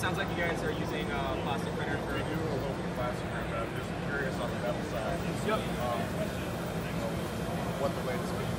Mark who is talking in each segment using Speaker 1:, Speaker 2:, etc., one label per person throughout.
Speaker 1: sounds like you guys are
Speaker 2: using uh, plastic printer
Speaker 1: for... We do a little
Speaker 2: bit of plastic printer, but I'm just curious on the metal side. Yep. Um, what the latest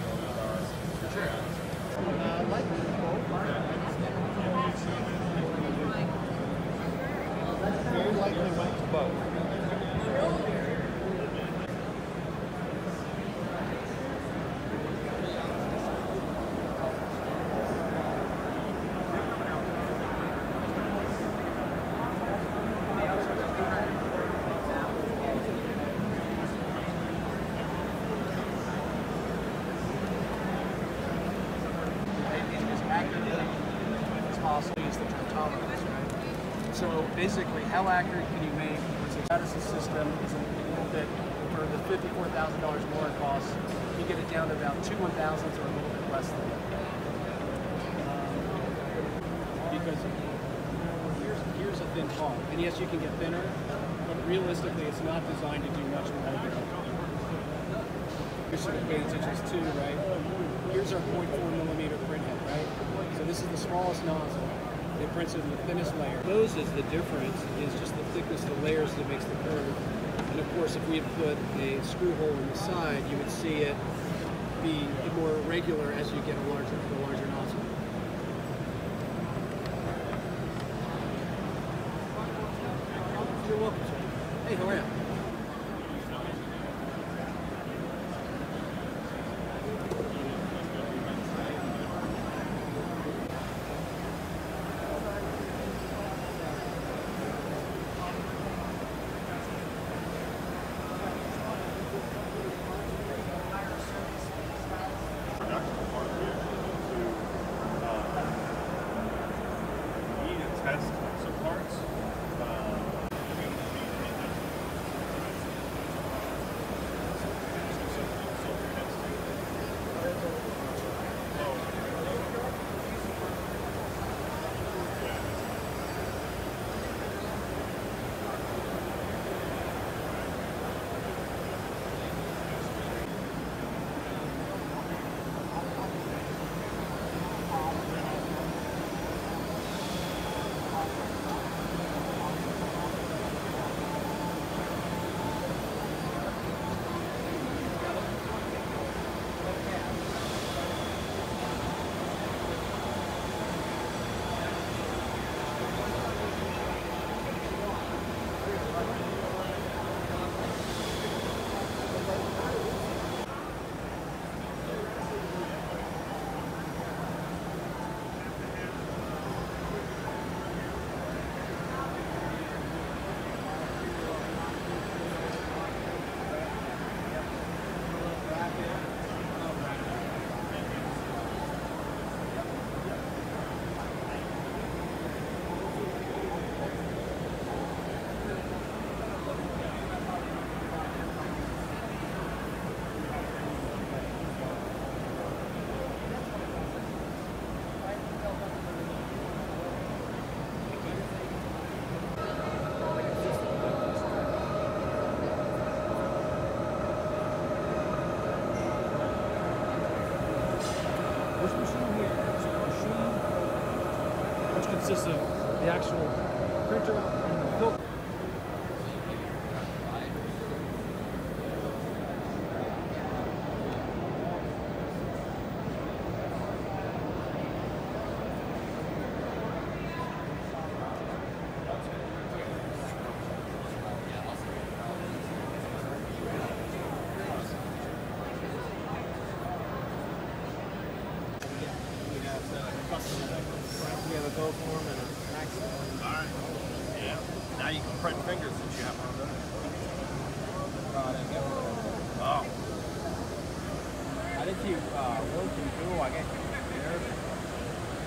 Speaker 2: right? So basically, how accurate can you make a status system is a little bit for the fifty-four thousand dollars more it costs, you get it down to about two one thousandths or a little bit less than that. Um, because here's here's a thin part, and yes, you can get thinner, but realistically, it's not designed to do much more than sort of inches two, right? Here's our 0.4 millimeter print head, right? So this is the smallest nozzle. It prints in the thinnest layer. Those is the difference, is just the thickness of the layers that makes the curve. And of course, if we had put a screw hole in the side, you would see it be more regular as you get a larger, a larger nozzle. You're welcome, sir. Hey, how are you?
Speaker 3: production part of it to uh, need to test some parts. Uh,
Speaker 4: This machine here is a machine which consists of the actual printer and the filter.
Speaker 1: We have a go form and a max form.
Speaker 3: all right. Yeah. Now you can print fingers since you have one of those. Oh.
Speaker 1: How did you uh, and do? I guess you there.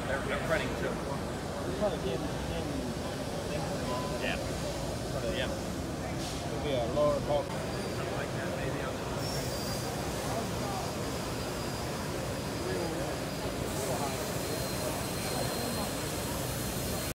Speaker 3: They're, they're printing too.
Speaker 1: Gave them
Speaker 3: Yeah. Yeah.
Speaker 1: It'll be a lower